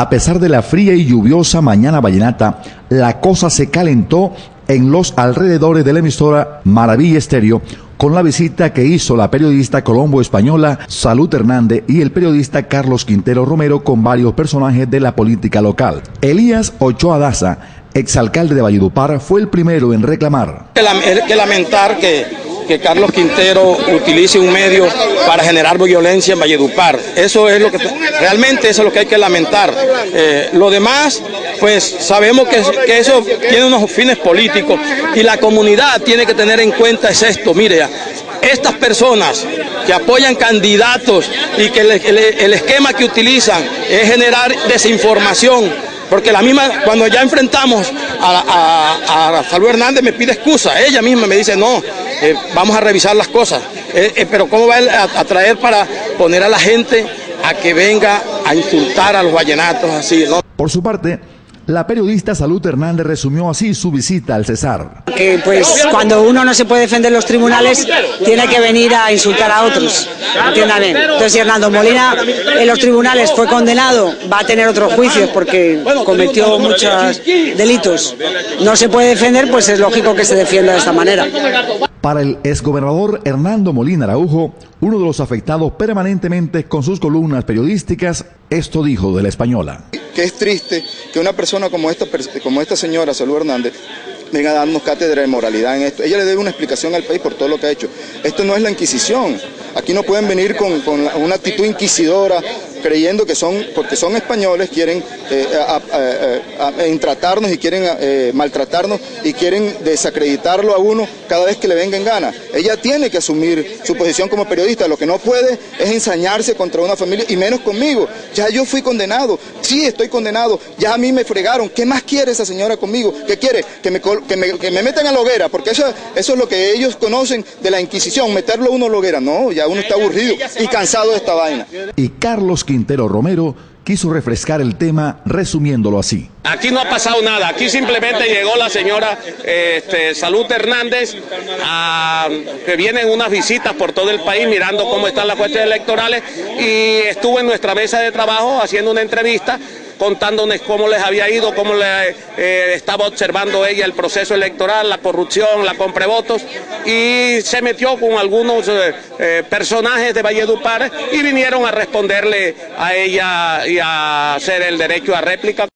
A pesar de la fría y lluviosa mañana vallenata, la cosa se calentó en los alrededores de la emisora Maravilla Estéreo con la visita que hizo la periodista colombo-española Salud Hernández y el periodista Carlos Quintero Romero con varios personajes de la política local. Elías Ochoa Daza, exalcalde de Valledupar, fue el primero en reclamar. Que lamentar que que Carlos Quintero utilice un medio para generar violencia en Valledupar. Eso es lo que realmente eso es lo que hay que lamentar. Eh, lo demás, pues sabemos que, eso tiene unos fines políticos y la comunidad tiene que tener en cuenta es esto. Mire, estas personas que apoyan candidatos y que el, esquema que utilizan es generar desinformación, porque la misma, cuando ya enfrentamos a, a, Salud Hernández me pide excusa, ella misma me dice, no, eh, vamos a revisar las cosas. Eh, eh, pero ¿cómo va a, a, traer para poner a la gente a que venga a insultar a los vallenatos así? ¿no? Por su parte, la periodista Salud Hernández resumió así su visita al Cesar. Que pues cuando uno no se puede defender en los tribunales, tiene que venir a insultar a otros. Entonces, si Hernando Molina en los tribunales fue condenado, va a tener otros juicios porque cometió muchos delitos. No se puede defender, pues es lógico que se defienda de esta manera. Para el exgobernador Hernando Molina Araujo, uno de los afectados permanentemente con sus columnas periodísticas, esto dijo de la española. Que es triste que una persona como esta, como esta señora, Salud Hernández, venga a darnos cátedra de moralidad en esto. Ella le debe una explicación al país por todo lo que ha hecho. Esto no es la Inquisición. Aquí no pueden venir con, una actitud inquisidora, creyendo que son, porque son españoles, quieren eh, intratarnos y quieren eh, maltratarnos y quieren desacreditarlo a uno cada vez que le venga en gana. Ella tiene que asumir su posición como periodista. Lo que no puede es ensañarse contra una familia y menos conmigo. Ya yo fui condenado. Sí, estoy condenado. Ya a mí me fregaron. ¿Qué más quiere esa señora conmigo? ¿Qué quiere? Que me, que me, que me metan a la hoguera, porque eso, eso es lo que ellos conocen de la Inquisición, meterlo a uno a la hoguera. No, ya uno está aburrido y cansado de esta vaina. Y Carlos Quintero Romero quiso refrescar el tema resumiéndolo así. Aquí no ha pasado nada, aquí simplemente llegó la señora este, Salud Hernández, que viene en unas visitas por todo el país mirando cómo están las cuestiones electorales y estuvo en nuestra mesa de trabajo haciendo una entrevista contándonos cómo les había ido, cómo eh, estaba observando ella el proceso electoral, la corrupción, la compra de votos, y se metió con algunos eh, eh, personajes de Valledupar y vinieron a responderle a ella y a hacer el derecho a réplica.